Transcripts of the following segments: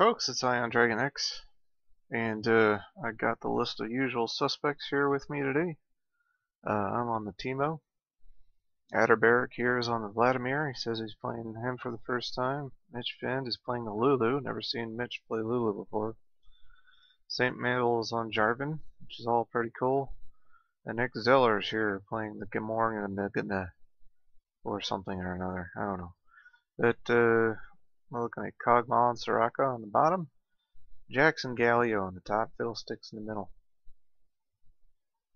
folks, it's Ion Dragon X, and uh, I got the list of usual suspects here with me today. Uh, I'm on the Teemo. AdderBearic here is on the Vladimir. He says he's playing him for the first time. Mitchfynde is playing the Lulu. Never seen Mitch play Lulu before. SaintMantle is on Jarvan, which is all pretty cool. And Nick Zeller is here playing the Gamorgan or something or another. I don't know. But uh, we're looking at Kog'Maw and Soraka on the bottom. Jackson Galio on the top. Fiddlesticks in the middle.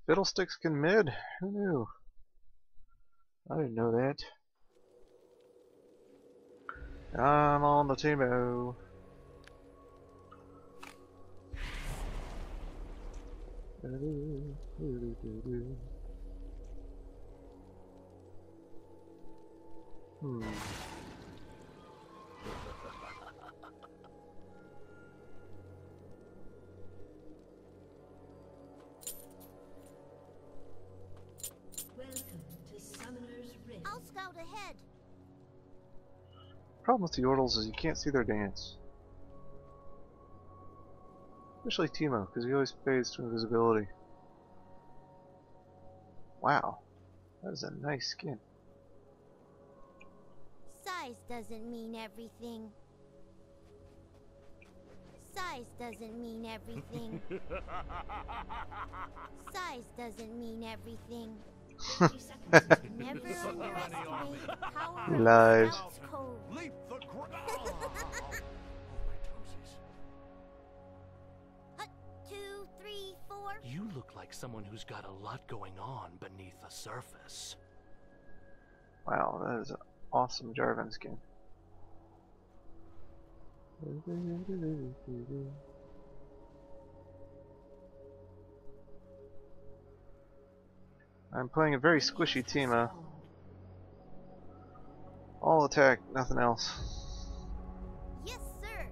Fiddlesticks can mid. Who knew? I didn't know that. I'm on the Teemo. Hmm. Problem with the Yordles is you can't see their dance. Especially Teemo, because he always fades to invisibility. Wow. That is a nice skin. Size doesn't mean everything. Size doesn't mean everything. Size doesn't mean everything. Lives. Two, three, four. You look like someone who's got a lot going on beneath the surface. Wow, that is an awesome Jarvan skin. I'm playing a very squishy Teemo. All attack, nothing else. Yes, sir.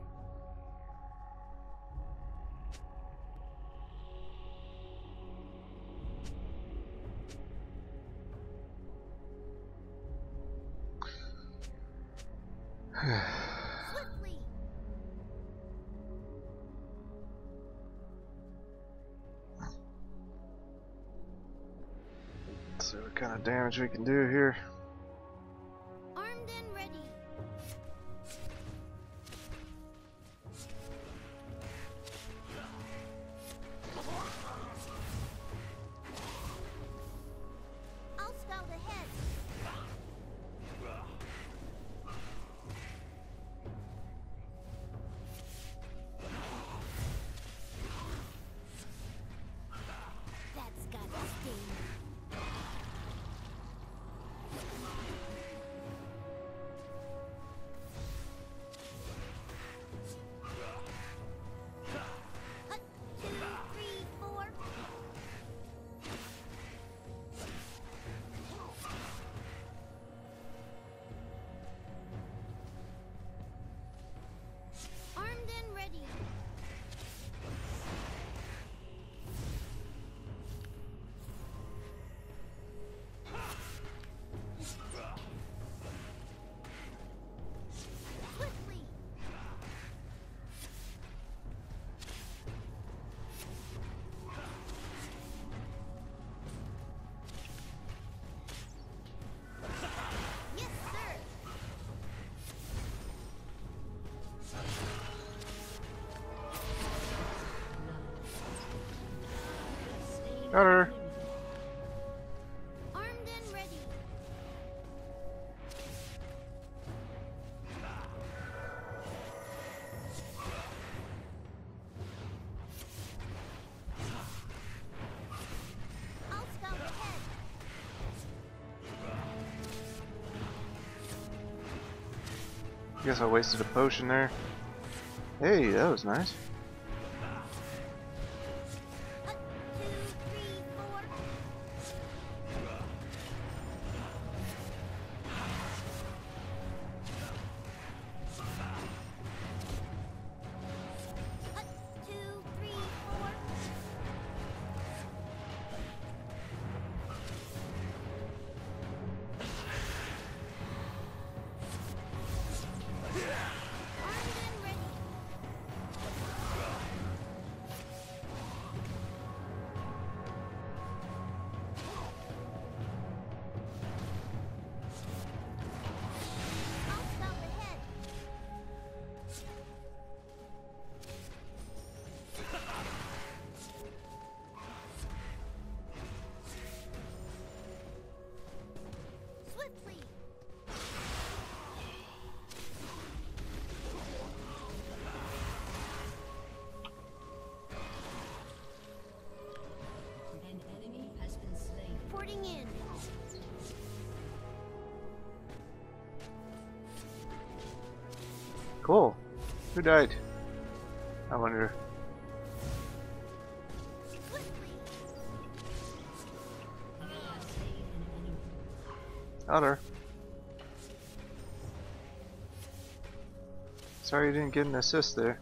Damage we can do here. Got her. Armed and ready. I'll scout ahead. Guess I wasted a potion there. Hey, that was nice. Who died? I wonder. Other. Sorry you didn't get an assist there.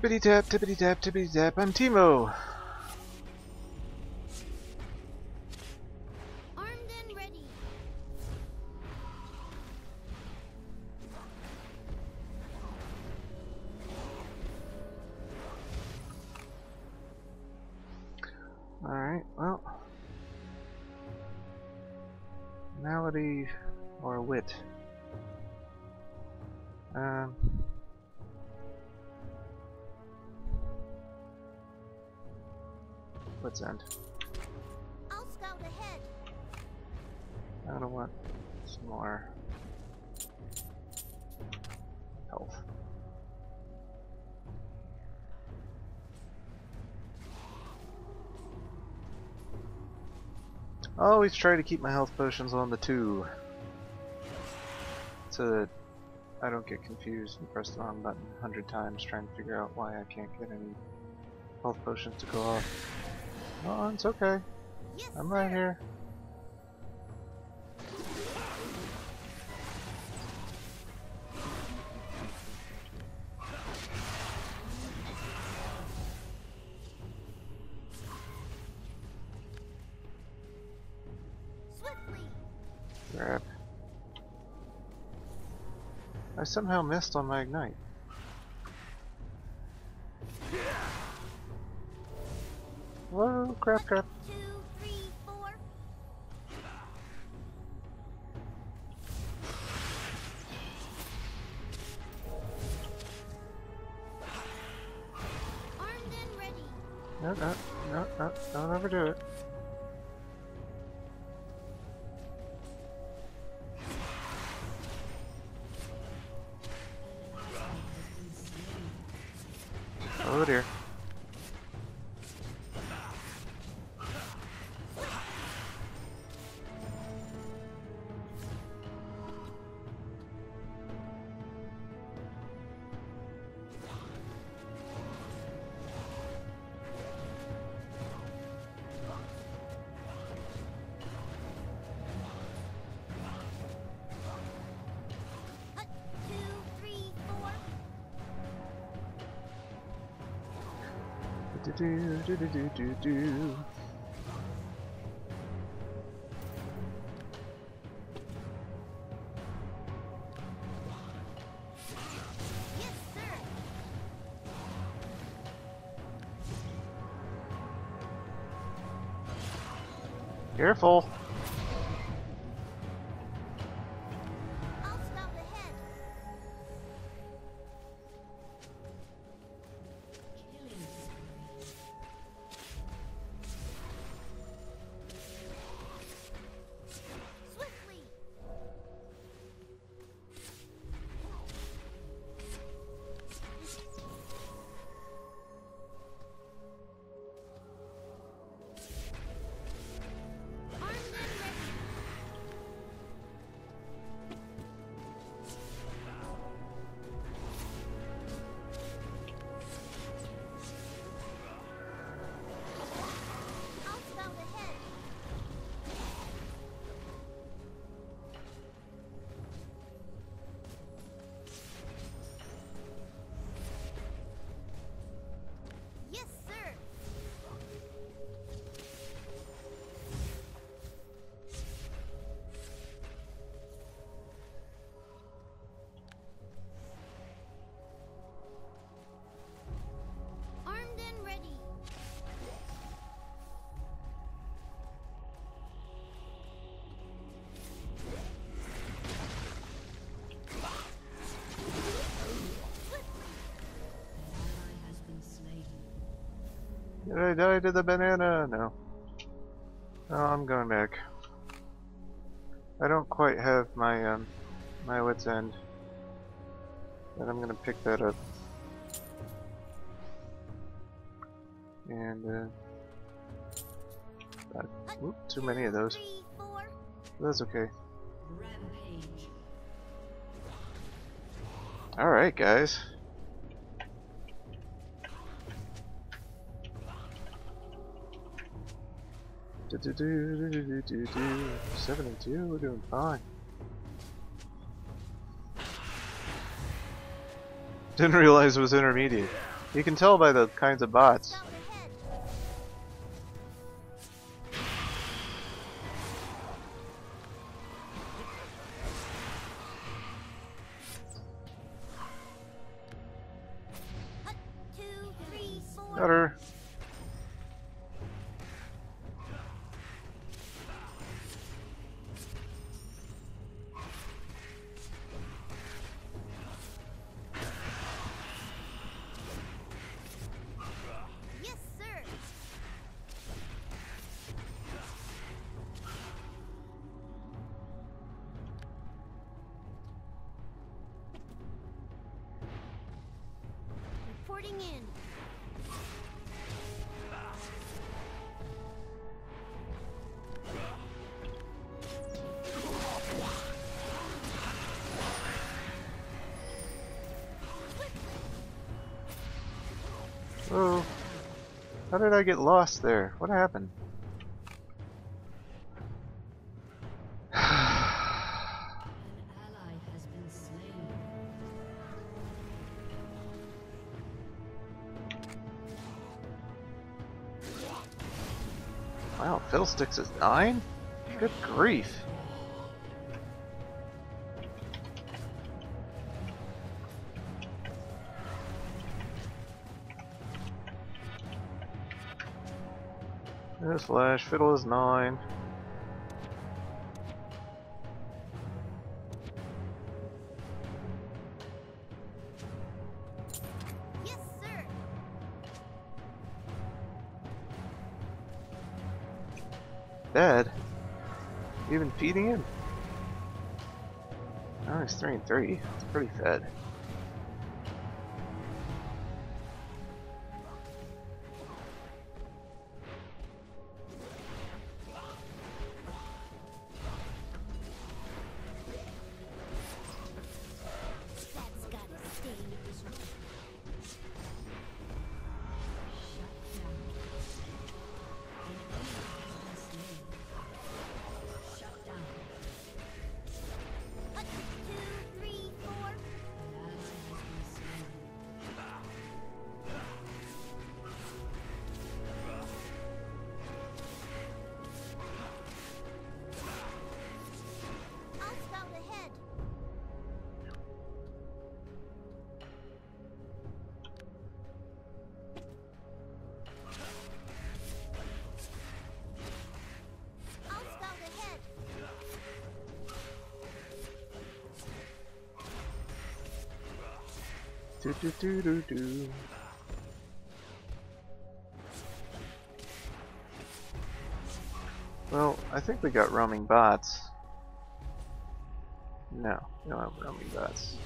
Tippity tap, tippity tap, tippity tap. I'm Teemo. What's end? I'll scout ahead. I don't want some more health. I always try to keep my health potions on the two so that I don't get confused and press the wrong button a hundred times trying to figure out why I can't get any health potions to go off. Oh, it's okay. Yes, I'm right here. Swiftly. Grab. I somehow missed on my ignite. Crap, crap. Two, three, four. Armed and ready. No, no, no, no, don't overdo it. Do do do do do. Careful. Did I die to the banana? No. No, I'm going back. I don't quite have my um, my wits end, but I'm gonna pick that up. And uh, got, whoop, too many of those. That's okay. All right, guys. Do do do. Seven and two. We're doing fine. Didn't realize it was intermediate. You can tell by the kinds of bots. In. Oh. How did I get lost there? What happened? Wow, Fiddlesticks is nine? Good grief. This Flash Fiddle is nine. Feeding him? Oh, he's three and three. It's pretty fed. Do do do do do. Well, I think we got roaming bots. No, we don't have roaming bots.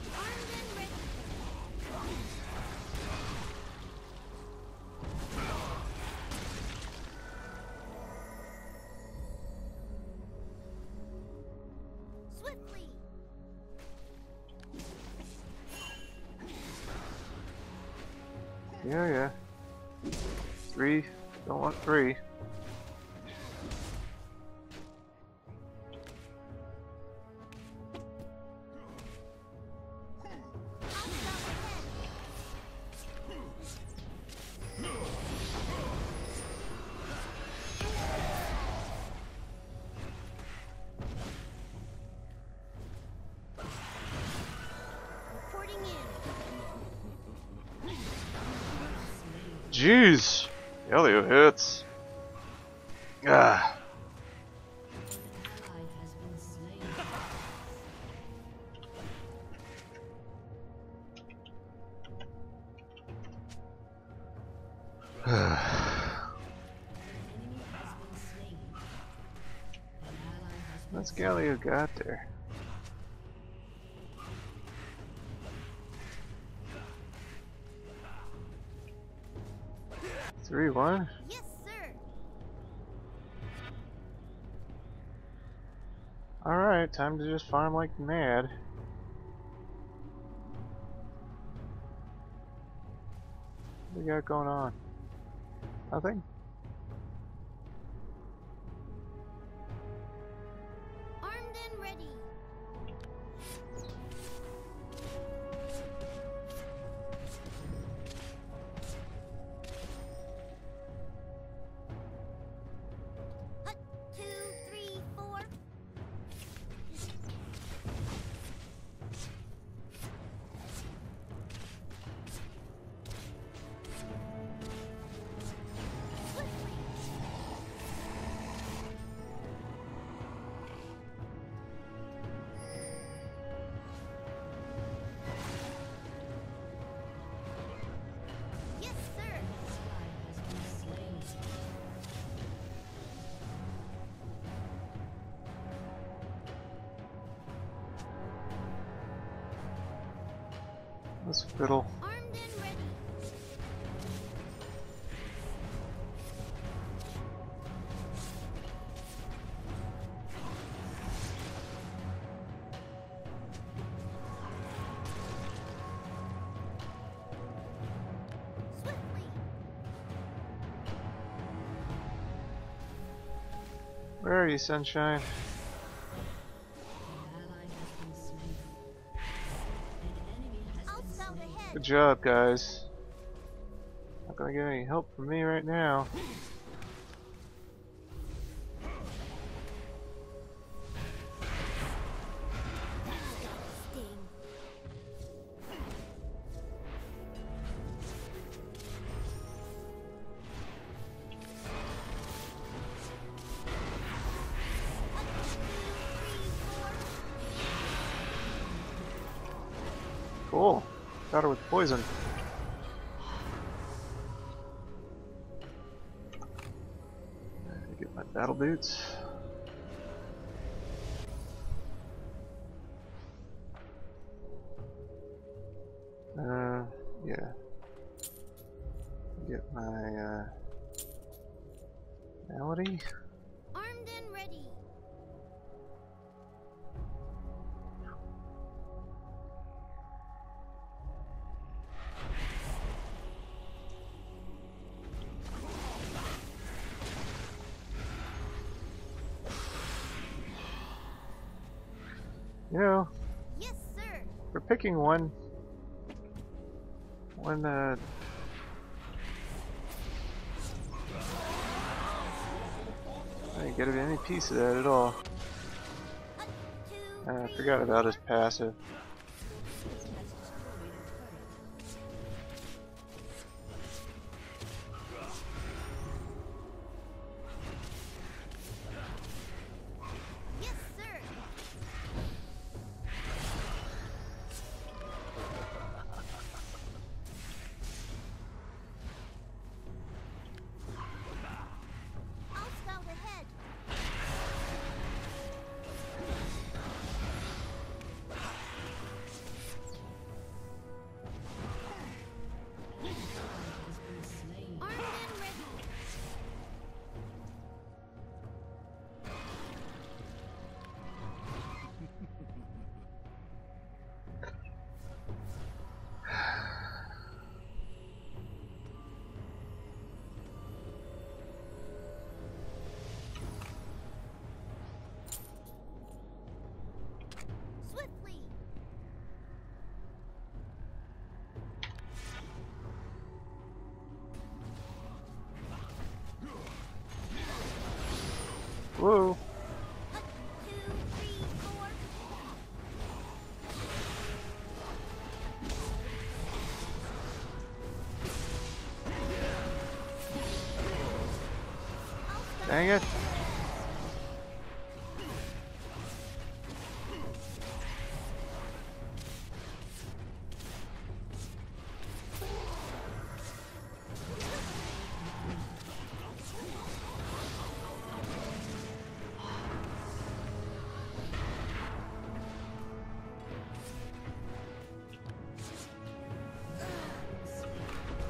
An ally has been What's Galio got there? Yes, sir. All right, time to just farm like mad. What we got going on? Nothing. Let's fiddle. Armed and ready. Swiftly. Where are you, sunshine? Job, guys. Not gonna get any help from me right now. Poison. Get my battle boots. You know, Yes, sir. we're picking one, one, uh, I didn't get any piece of that at all. Uh, I forgot about his passive. Whoa! Dang it!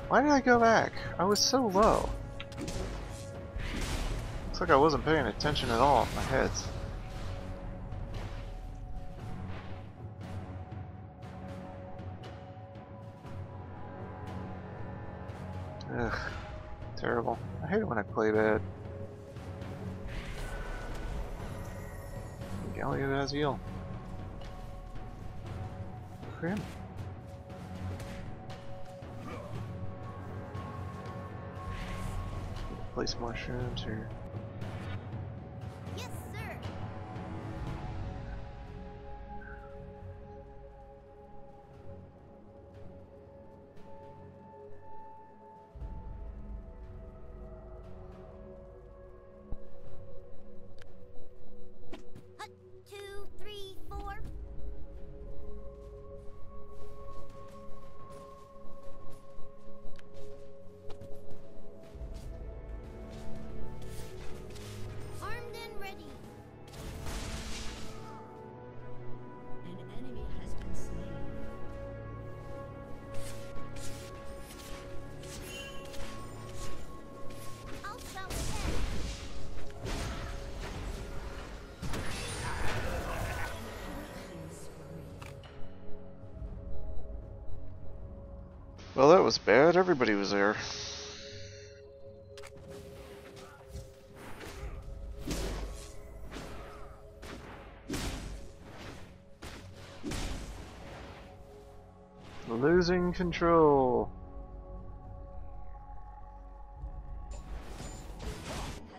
Why did I go back? I was so low. Looks like I wasn't paying attention at all. My head's. Ugh. Terrible. I hate it when I play bad. Gallia Vaziel. Grim. Place mushrooms here. Well, that was bad. Everybody was there. Losing control.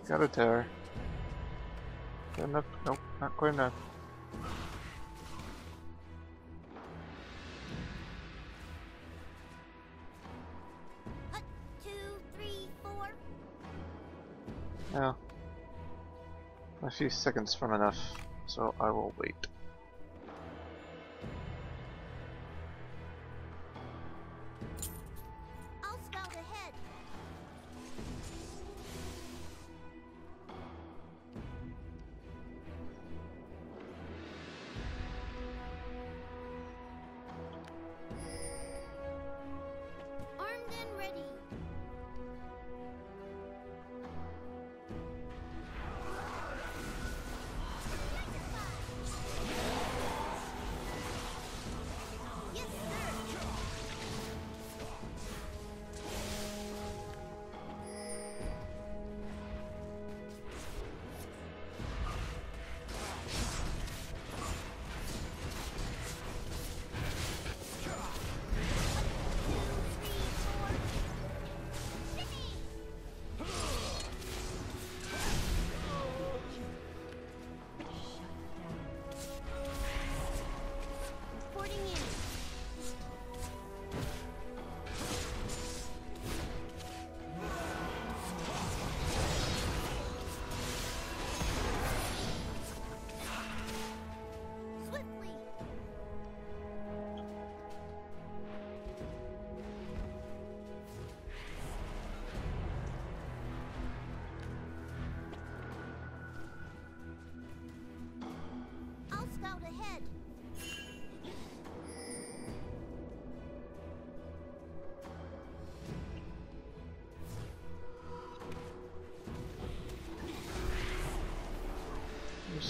Got a tower. Enough. Nope, not quite enough. Few seconds from enough, so I will wait.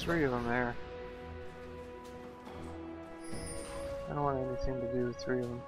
Three of them there. I don't want anything to do with three of them.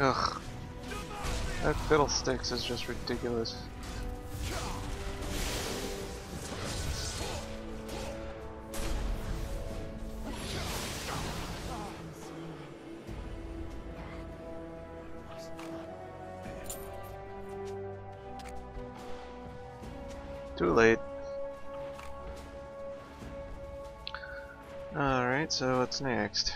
Ugh. That fiddlesticks is just ridiculous. Too late. Alright, so what's next?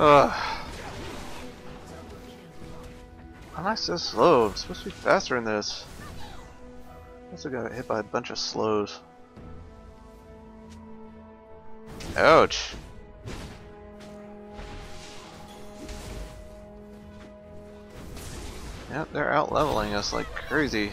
Ugh. Why am I so slow? I'm supposed to be faster in this. Also got hit by a bunch of slows. Ouch. Yep, they're out leveling us like crazy.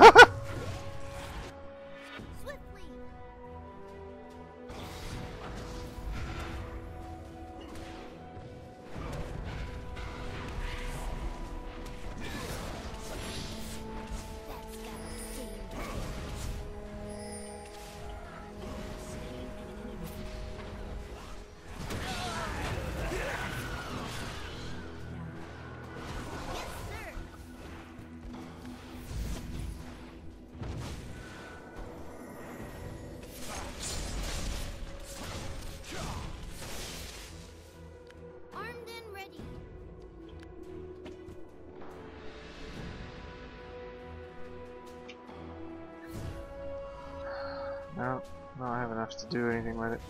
anything with it.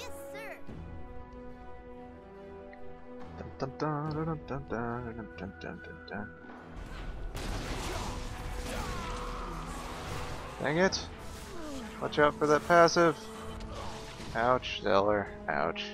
Yes, sir. Dang it! Watch out for that passive! Ouch, Xzellar. Ouch.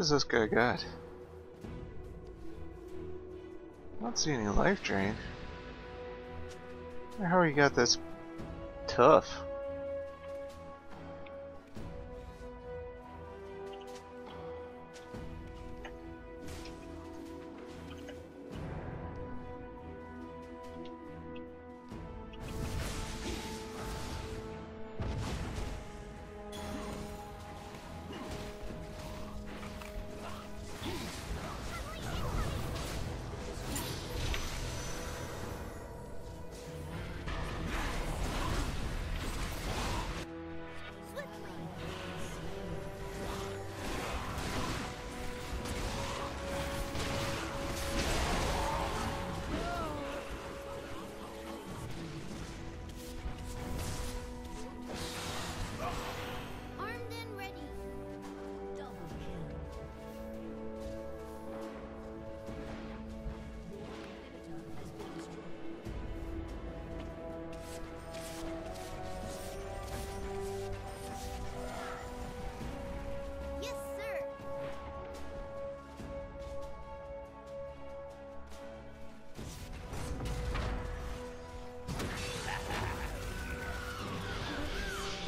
Does this guy got? Don't see any life drain. How he got this tough?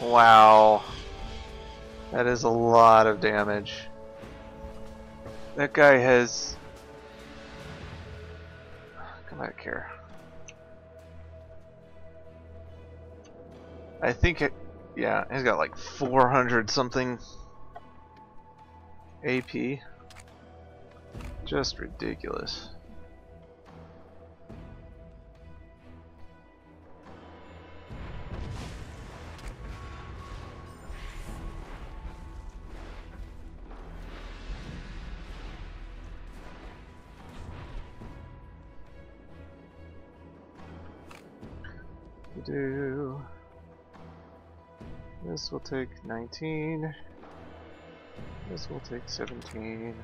Wow. That is a lot of damage. That guy has. Come back here. I think it. Yeah, he's got like 400 something AP. Just ridiculous. Will take 19. This will take 17.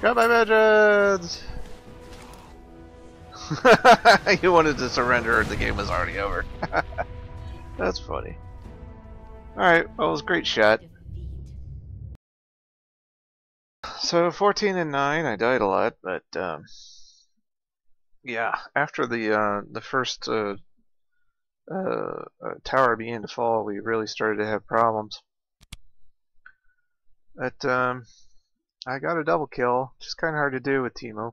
Got my vengeance! you wanted to surrender, the game was already over. That's funny. Alright, well, it was a great shot. So 14 and 9, I died a lot, but um, yeah, after the uh, the first uh, uh, tower began to fall, we really started to have problems. But um, I got a double kill, just kind of hard to do with Teemo.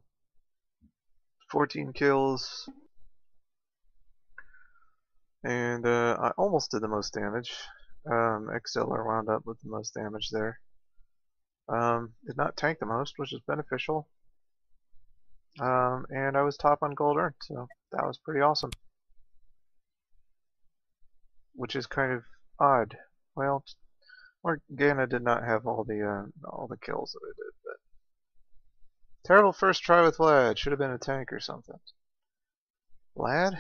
14 kills. And uh, I almost did the most damage. Um, Xzellar wound up with the most damage there. Um, did not tank the most, which is beneficial. Um, and I was top on gold earned, so that was pretty awesome. Which is kind of odd. Well, Morgana did not have all the uh, all the kills that I did, but terrible first try with Vlad. Should have been a tank or something. Vlad?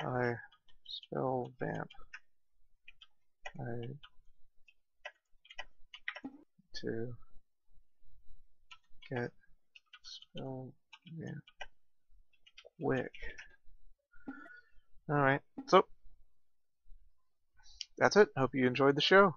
I spell vamp. I to get spell vamp quick. Alright, so that's it. Hope you enjoyed the show.